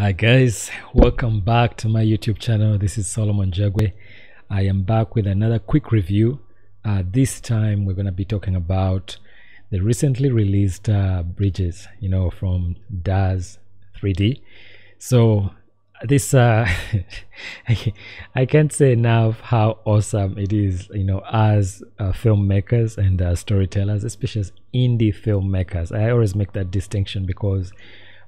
Hi guys, welcome back to my YouTube channel. This is Solomon Jagwe. I am back with another quick review. Uh, this time we're going to be talking about the recently released uh, bridges, you know, from DAZ 3D. So this, uh, I can't say enough how awesome it is, you know, as uh, filmmakers and uh, storytellers, especially as indie filmmakers. I always make that distinction because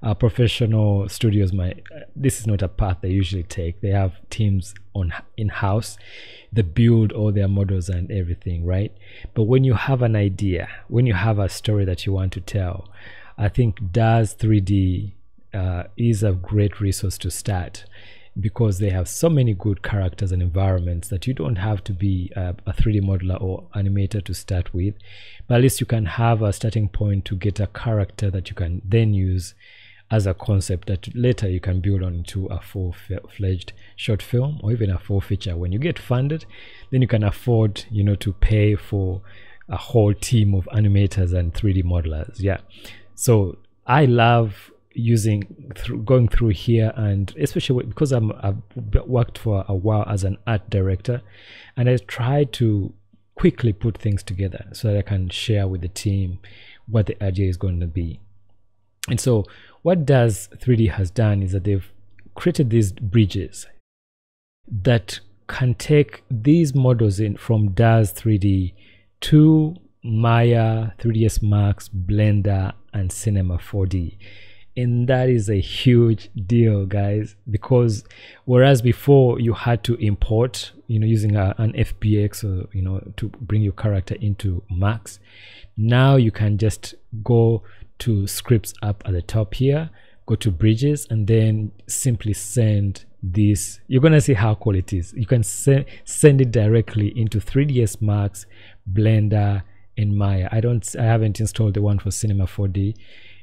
uh, professional studios might this is not a path they usually take. They have teams on in-house. They build all their models and everything right? But when you have an idea when you have a story that you want to tell i think DAZ 3D uh, is a great resource to start because they have so many good characters and environments that you don't have to be a, a 3D modeler or animator to start with, but at least you can have a starting point to get a character that you can then use as a concept that later you can build on into a full-fledged short film or even a full feature. When you get funded then you can afford you know to pay for a whole team of animators and 3d modelers. Yeah. So i love using through going through here and especially because i'm i've worked for a while as an art director and i try to quickly put things together so that i can share with the team what the idea is going to be. And so what DAZ 3D has done is that they've created these bridges that can take these models in from DAZ 3D to Maya, 3ds Max, Blender, and Cinema 4D. And that is a huge deal, guys, because whereas before you had to import, you know, using a, an FBX or, uh, you know, to bring your character into Max, now you can just go to scripts up at the top here. Go to bridges and then simply send this. You're gonna see how cool it is. You can send send it directly into 3ds max blender and maya. I don't i haven't installed the one for cinema 4d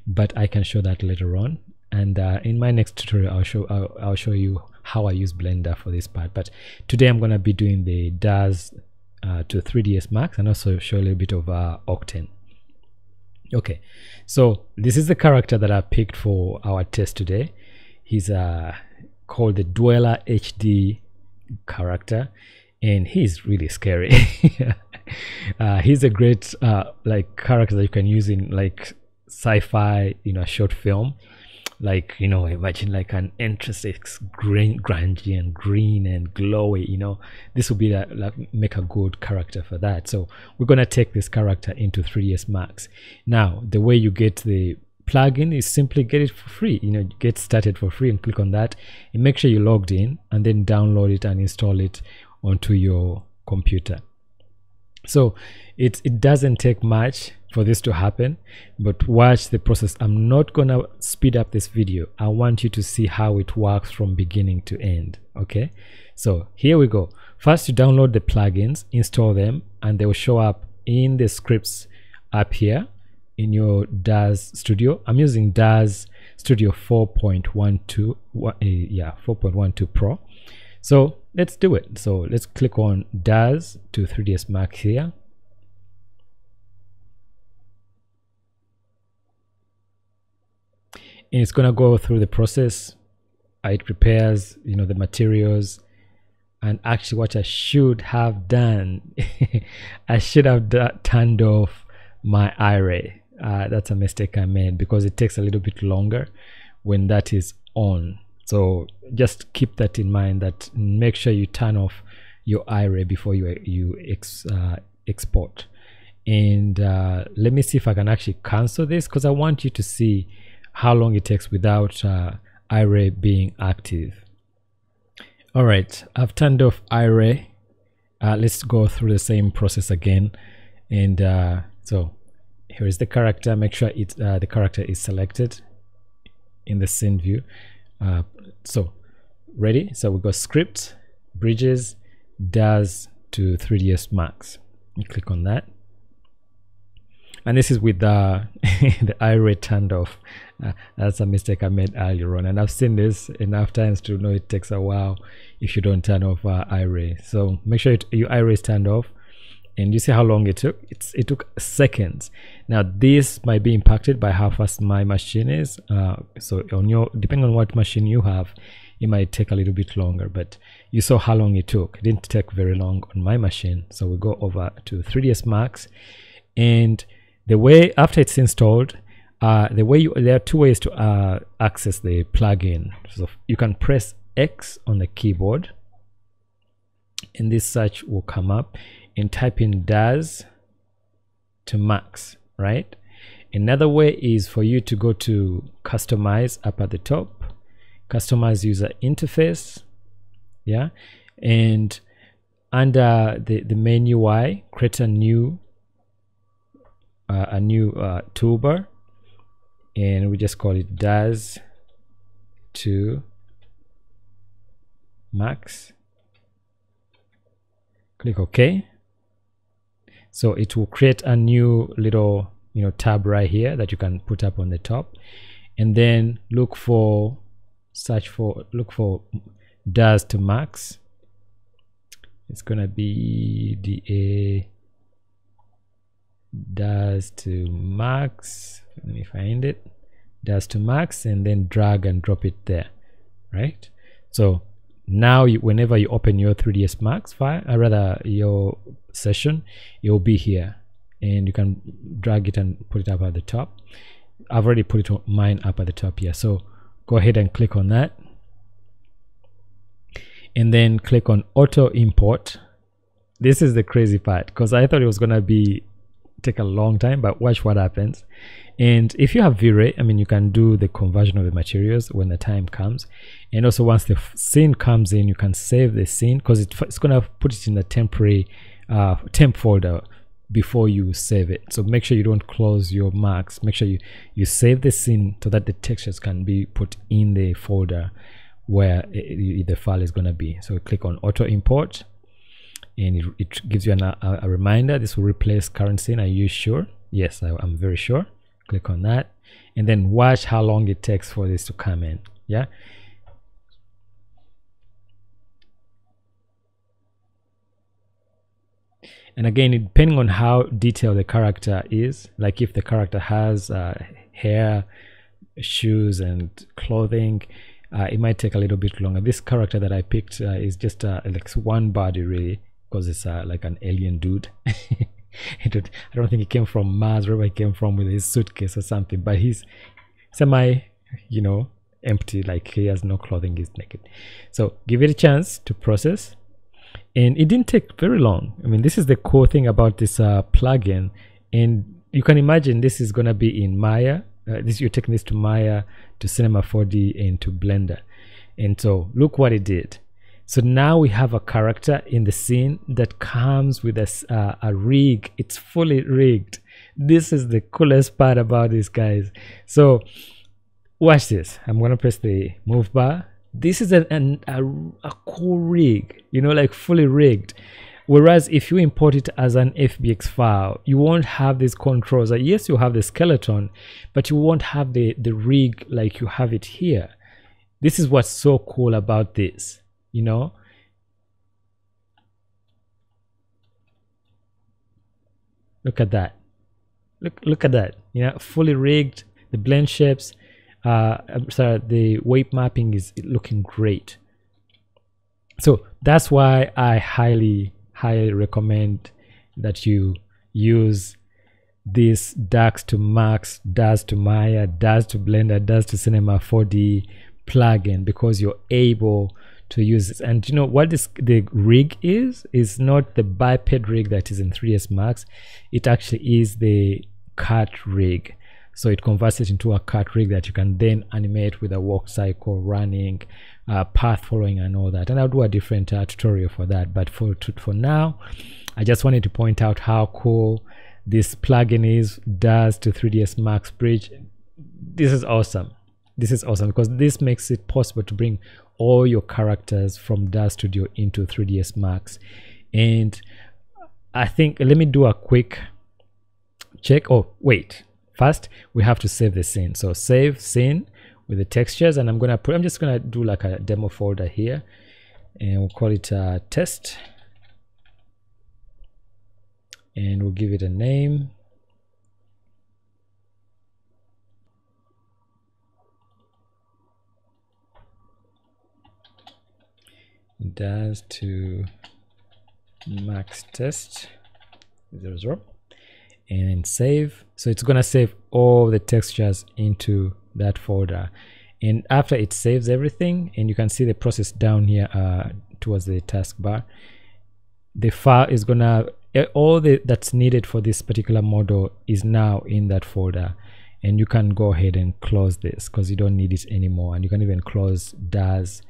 but i can show that later on. And uh, in my next tutorial i'll show I'll, I'll, show you how i use blender for this part. But today i'm to be doing the DAZ uh, to 3ds max and also show a little bit of uh, octane okay. So this is the character that i picked for our test today. He's uh called the dweller hd character and he's really scary. Uh, he's a great uh, like character that you can use in like sci-fi you know short film like you know imagine like an interesting green grungy and green and glowy you know? This will be a, like make a good character for that. So we're gonna take this character into 3ds max. Now the way you get the plugin is simply get it for free you know get started for free and click on that and make sure you logged in and then download it and install it onto your computer. So it it doesn't take much for this to happen but watch the process. I'm not gonna speed up this video. I want you to see how it works from beginning to end okay? So here we go. First you download the plugins install them and they will show up in the scripts up here in your DAZ studio. I'm using DAZ studio 4.12 uh, yeah 4.12 pro. So let's do it. So let's click on DAZ to 3ds max here and it's going to go through the process. Uh, it prepares you know the materials. And actually what i should have done i should have turned off my iray uh, that's a mistake i made because it takes a little bit longer when that is on. So just keep that in mind that make sure you turn off your iray before you you ex, uh, export. And uh, let me see if i can actually cancel this because i want you to see how long it takes without uh, iray being active. All right i've turned off iray uh, let's go through the same process again. And uh, so here is the character. Make sure it uh, the character is selected in the scene view. Uh, so ready? So we go script bridges DAZ to 3ds max. You click on that and this is with the the iray turned off uh, that's a mistake i made earlier on. And i've seen this enough times to know it takes a while if you don't turn off uh, iray so make sure it, your iray is turned off. And you see how long it took? It's it took seconds. Now this might be impacted by how fast my machine is. Uh, so on your depending on what machine you have it might take a little bit longer. But you saw how long it took. It didn't take very long on my machine. So we go over to 3ds max. And the way after it's installed uh, the way you there are two ways to uh, access the plugin so you can press x on the keyboard and this search will come up and type in DAZ to max, right? Another way is for you to go to customize up at the top, customize user interface, yeah, and under the, the main UI, create a new uh, a new uh, toolbar, and we just call it DAZ to max. Click OK. So it will create a new little you know tab right here that you can put up on the top. And then look for search for look for DAZ to max. It's gonna be da DAZ to max let me find it DAZ to max and then drag and drop it there right? So now you, whenever you open your 3ds max file or rather your session it will be here and you can drag it and put it up at the top. I've already put it mine up at the top here. So go ahead and click on that. And then click on auto import. This is the crazy part because i thought it was gonna be take a long time but watch what happens and if you have V-Ray, I mean, you can do the conversion of the materials when the time comes. And also once the scene comes in, you can save the scene because it, it's going to put it in a temporary uh, temp folder before you save it. So make sure you don't close your max. Make sure you, you save the scene so that the textures can be put in the folder where it, the file is going to be. So click on auto import and it, it gives you an, a, a, reminder. This will replace current scene. Are you sure? Yes, I, I'm very sure click on that and then watch how long it takes for this to come in yeah and again depending on how detailed the character is like if the character has uh, hair shoes and clothing uh, it might take a little bit longer this character that i picked uh, is just uh, like one body really because it's uh, like an alien dude I don't, think he came from Mars, wherever he came from with his suitcase or something, but he's semi, you know, empty, like he has no clothing, he's naked. So give it a chance to process. And it didn't take very long. I mean, this is the cool thing about this uh, plugin. And you can imagine this is going to be in Maya. Uh, this You're taking this to Maya, to Cinema 4D, and to Blender. And so look what it did so now we have a character in the scene that comes with a, uh, a rig. It's fully rigged. This is the coolest part about this, guys. So watch this. I'm going to press the move bar. This is an, an, a, a cool rig, you know, like fully rigged. Whereas if you import it as an FBX file, you won't have these controls. Yes, you have the skeleton, but you won't have the, the rig like you have it here. This is what's so cool about this you know? Look at that. Look look at that. You know fully rigged the blend shapes uh sorry the weight mapping is looking great. So that's why i highly highly recommend that you use this DAZ to Max, DAZ to Maya, DAZ to Blender, DAZ to Cinema 4D plugin because you're able to use this. And you know what this the rig is? Is not the biped rig that is in 3ds Max. It actually is the CAT rig. So it converts it into a CAT rig that you can then animate with a walk cycle, running, uh, path following, and all that. And I'll do a different uh, tutorial for that. But for to, for now, I just wanted to point out how cool this plugin is DAZ to 3ds Max Bridge. This is awesome. This is awesome because this makes it possible to bring all your characters from DAZ Studio into 3ds Max. And I think, let me do a quick check. Oh, wait. First, we have to save the scene. So save scene with the textures and I'm gonna put, I'm just gonna do like a demo folder here and we'll call it a test. and we'll give it a name Daz to max test zero zero and save. So it's gonna save all the textures into that folder. And after it saves everything and you can see the process down here uh, towards the taskbar the file is gonna eh, all the that's needed for this particular model is now in that folder. And you can go ahead and close this because you don't need it anymore. And you can even close Daz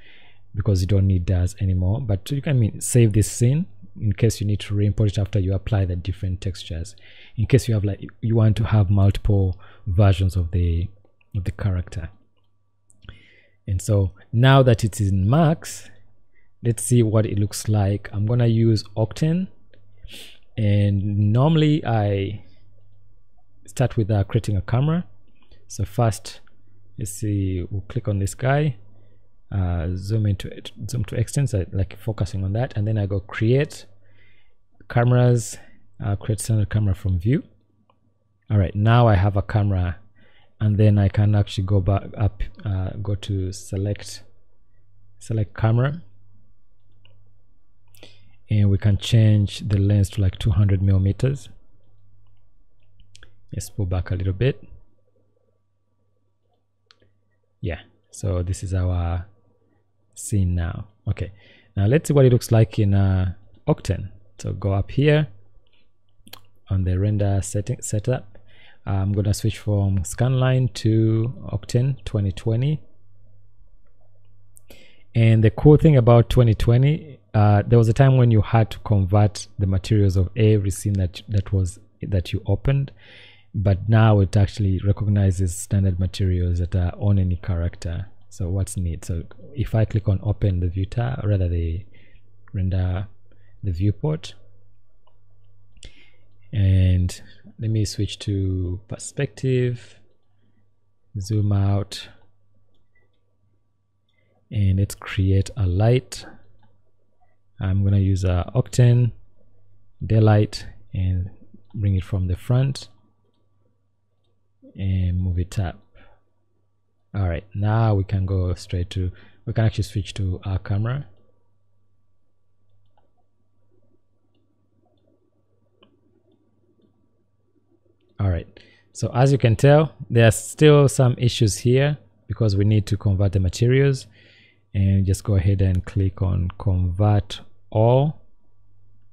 because you don't need Daz anymore. But you can mean, save this scene in case you need to re-import it after you apply the different textures. In case you have like you want to have multiple versions of the of the character. And so now that it is in max let's see what it looks like. I'm gonna use octane. And normally i start with uh, creating a camera. So first let's see we'll click on this guy uh, zoom into it zoom to extents I like focusing on that. And then I go create cameras uh, create standard camera from view. All right now I have a camera. And then I can actually go back up uh, go to select select camera. And we can change the lens to like 200 millimeters. Let's pull back a little bit. Yeah so this is our scene now. Okay. Now let's see what it looks like in uh, Octane so go up here on the render setting setup. I'm gonna switch from scanline to Octane 2020 and the cool thing about 2020 uh, there was a time when you had to convert the materials of every scene that that was that you opened. But now it actually recognizes standard materials that are on any character so what's neat? So if i click on open the view tab rather the render the viewport and let me switch to perspective zoom out and let's create a light. I'm gonna use a octane daylight and bring it from the front and move it up all right now we can go straight to we can actually switch to our camera. All right so as you can tell there are still some issues here because we need to convert the materials. And just go ahead and click on convert all.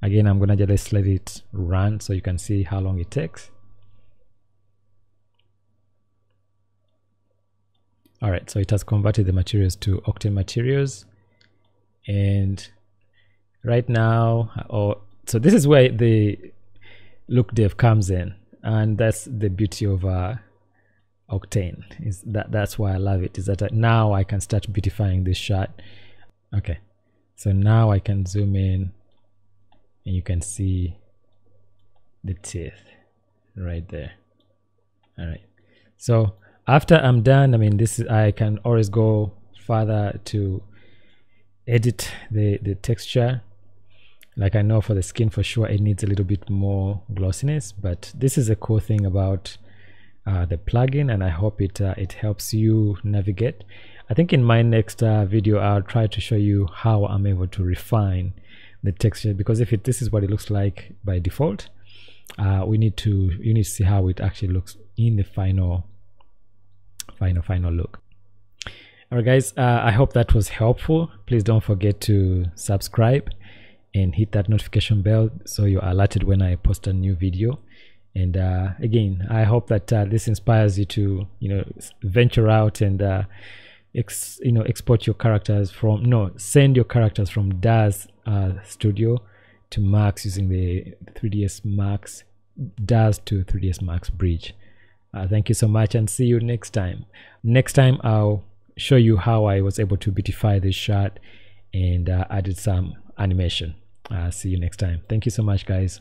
Again i'm gonna just let it run so you can see how long it takes all right so it has converted the materials to octane materials. And right now or so this is where the look dev comes in. And that's the beauty of uh, octane is that that's why i love it is that now i can start beautifying this shot okay so now i can zoom in and you can see the teeth right there. All right so after I'm done I mean this is I can always go further to edit the the texture. Like I know for the skin for sure it needs a little bit more glossiness but this is a cool thing about uh, the plugin and I hope it uh, it helps you navigate. I think in my next uh, video I'll try to show you how I'm able to refine the texture because if it this is what it looks like by default uh, we need to you need to see how it actually looks in the final final final look. All right guys uh, i hope that was helpful. Please don't forget to subscribe and hit that notification bell so you're alerted when i post a new video. And uh, again i hope that uh, this inspires you to you know venture out and uh, ex, you know export your characters from no send your characters from Daz uh, Studio to Max using the 3ds Max Daz to 3ds Max bridge uh, thank you so much and see you next time. Next time I'll show you how I was able to beautify this shot and uh, added some animation. Uh, see you next time. Thank you so much guys.